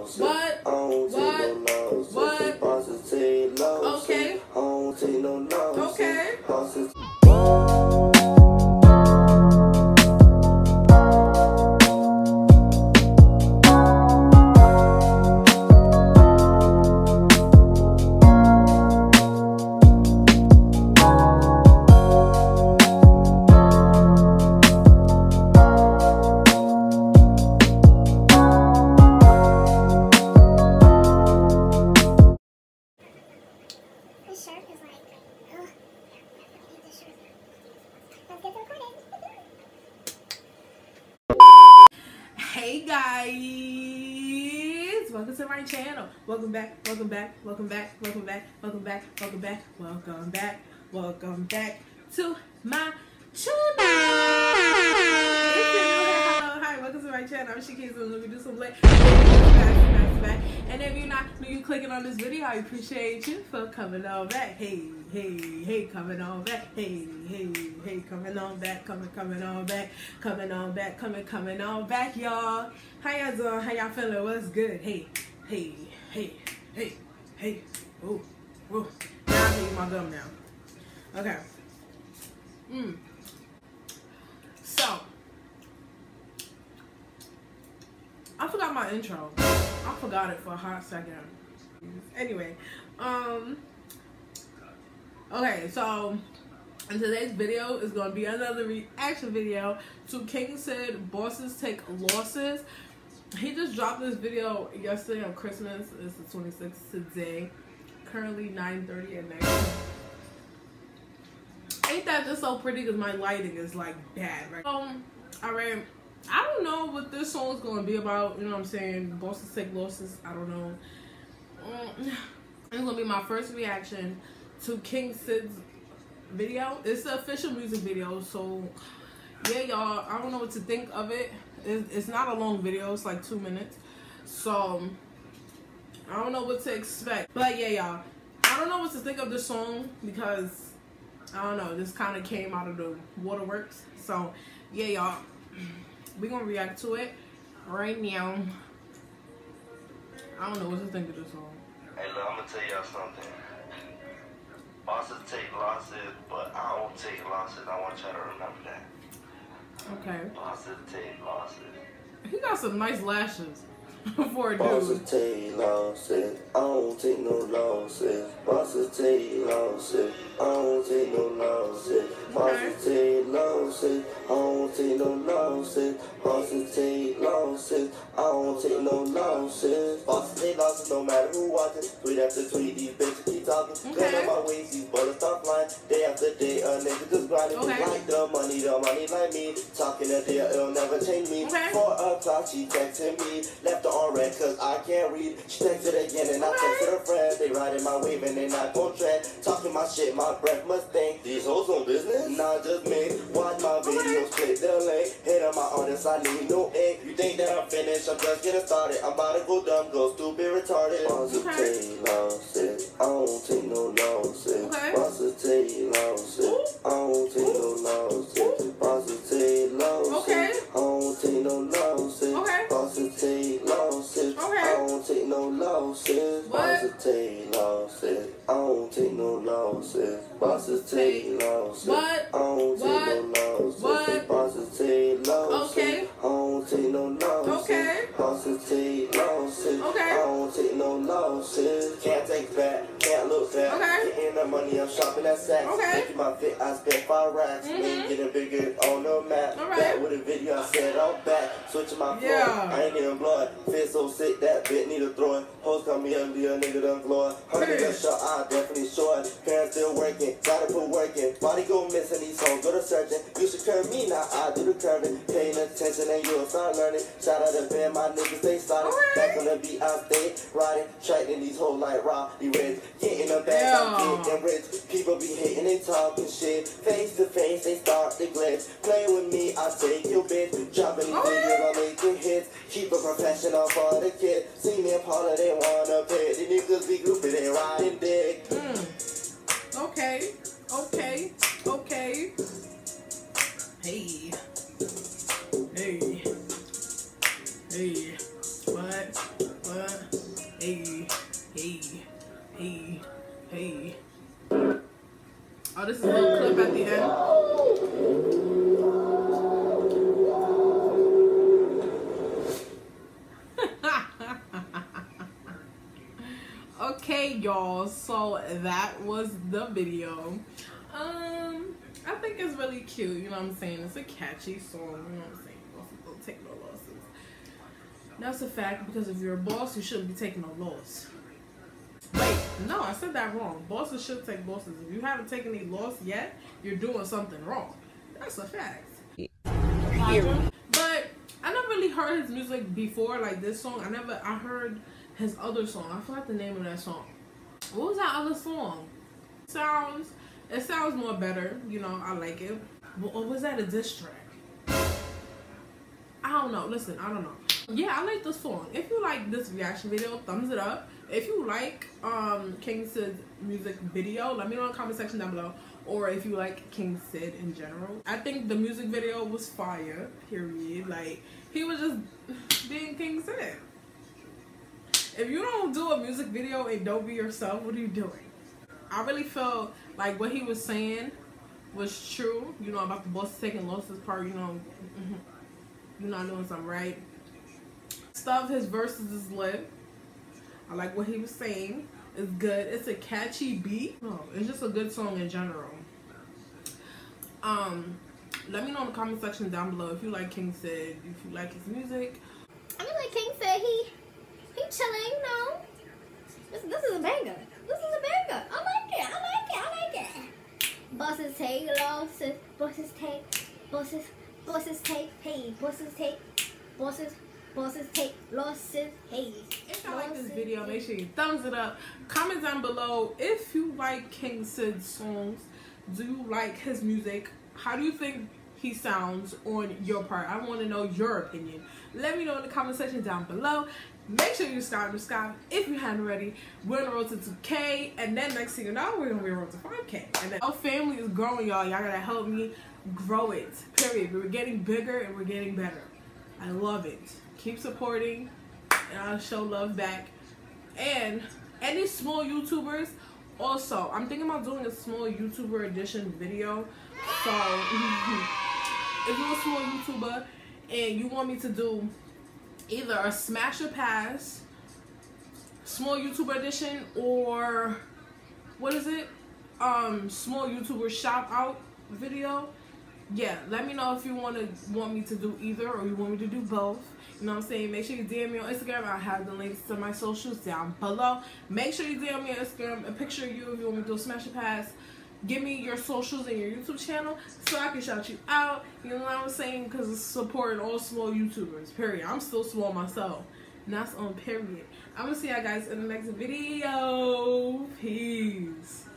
What? What? Guys, welcome to my channel. Welcome back, welcome back, welcome back, welcome back, welcome back, welcome back, welcome back, welcome back to my channel. Welcome to my channel. I'm Shakia, so let me do some like, and if you're not you clicking on this video, I appreciate you for coming on back. Hey, hey, hey, coming on back. Hey, hey, hey, coming on back, coming, coming on back, coming on back, coming, coming on back, y'all. How y'all doing? How y'all feeling? What's good? Hey, hey, hey, hey, hey. Ooh, ooh. Now I'm eating my gum now. Okay. Mm. So, I forgot my intro. I forgot it for a hot second. Anyway, um, okay, so in today's video is gonna be another reaction video to King Cid Bosses Take Losses. He just dropped this video yesterday on Christmas. It's the 26th today. Currently 9:30 at night. Ain't that just so pretty? Cause my lighting is like bad, right? Um, all right. I don't know what this song is gonna be about. You know what I'm saying? Bosses take losses. I don't know. Um, it's gonna be my first reaction to King Cid's video. It's the official music video, so yeah, y'all. I don't know what to think of it. It's not a long video. It's like two minutes, so I don't know what to expect. But yeah, y'all. I don't know what to think of this song because I don't know. This kind of came out of the waterworks. So yeah, y'all. We gonna react to it right now. I don't know what to think of this song. Hey, look, I'm gonna tell y'all something. Bosses take losses, but I don't take losses. I want y'all to remember that. Okay. Bosses take losses. He got some nice lashes for a Bosses dude. take losses. I don't take no losses. Bosses take losses. I don't take no losses. Bosses take losses. I don't take no losses. Watching. Tweet after tweet, these bitches keep talking. Okay. Gun on my waist, these bullets start flying. Day after day, a nigga just grinding. Okay. Like the money, the money like me. Talking a deal, it'll never change me. Okay. Four o'clock, she texting me. Left her on red, cause I can't read. She texted again, and I texted her friend. They riding my wave, and they not on track. Talking my shit, my breath must stink. These hoes on business? Nah, just me. Watch my videos, click the link. Hit on my artist, I need no ink. You think that I'm finished? I'm just getting started. I'm about to go dumb, go stupid, retarded. Okay. losses. I don't take no losses. Okay. Bosses losses. I don't take no losses. Take losses. Okay. Take no losses. Okay. Bosses take losses. Okay. I don't take no losses. Can't take back. Can't. Okay. Getting the money, I'm shopping at Saks. Okay. Making my fit, I spent five racks. Mhm. Ain't getting bigger on the map. All right. Back with a video, I said I'm back. Switching my floor. Yeah. I ain't even blood. Fit so sick that bit need a throw it. Hoes call me ugly, a nigga done glow it. Hundred Hey. shot, I definitely short. Parents still working, gotta put work in. Body go missing, these hoes go to searching. You should curve me, now I do the curving. Paying attention and you'll start learning. Shout out to Ben, my niggas, they solid. Alright. Back on the beat, I stay riding. Tracking these hoes like Robbie Rich. Getting the bag, I'm getting rich. People be hating, they talking shit. Face to face, they start to glitch. Play with me, I take your bitch. Dropping Alright. videos, I'm making hits. Keep a professional for the kid. See me in Paula, they wanna pay. The niggas be groupie, they riding dick. Okay, y'all. So that was the video. Um, I think it's really cute. You know what I'm saying? It's a catchy song. You know what I'm saying? Don't take no losses. That's a fact because if you're a boss, you shouldn't be taking no loss. Wait, no, I said that wrong. Bosses should take losses. If you haven't taken any loss yet, you're doing something wrong. That's a fact. But I never really heard his music before, like this song. I never, I heard his other song. I forgot the name of that song. What was that other song? Sounds, it sounds more better. You know, I like it. But, or was that a diss track? I don't know. Listen, I don't know. Yeah, I like this song. If you like this reaction video, thumbs it up. If you like um King Cid's music video, let me know in the comment section down below. Or if you like King Cid in general. I think the music video was fire, period. Like, he was just being King Cid. If you don't do a music video and don't be yourself, what are you doing? I really felt like what he was saying was true. You know, about the boss taking losses part, you know, you're not doing something right. Stuff, his verses is lit. I like what he was saying. It's good. It's a catchy beat. It's just a good song in general. Um, let me know in the comment section down below if you like King Cid, if you like his music. I like King Cid, he he chilling, No. This, this is a banger. This is a banger. I like it. I like it. I like it. Bosses take losses. Bosses take. Bosses. Bosses take. Hey. Bosses take. Bosses. Bosses take losses. Hey. If you like this video, make sure you thumbs it up. Comment down below if you like King Cid's songs. Do you like his music? How do you think he sounds on your part? I want to know your opinion. Let me know in the comment section down below. Make sure you start subscribe if you haven't already. We're on the road to 2K, and then next thing you know, we're gonna be on the road to 5K. And then our family is growing, y'all. Y'all gotta help me grow it. Period. We're getting bigger and we're getting better. I love it. Keep supporting, and I'll show love back. And any small YouTubers, also, I'm thinking about doing a small YouTuber edition video. So, if you're a small YouTuber and you want me to do either a smash or pass, small YouTuber edition, or what is it? Um, small YouTuber Shop out video. Yeah, let me know if you want to want me to do either or you want me to do both. You know what I'm saying? Make sure you DM me on Instagram. I have the links to my socials down below. Make sure you DM me on Instagram a picture of you if you want me to do a smash or pass. Give me your socials and your YouTube channel so I can shout you out. You know what I'm saying? Because it's supporting all small YouTubers. Period. I'm still small myself. And that's on period. I'm going to see you guys in the next video. Peace.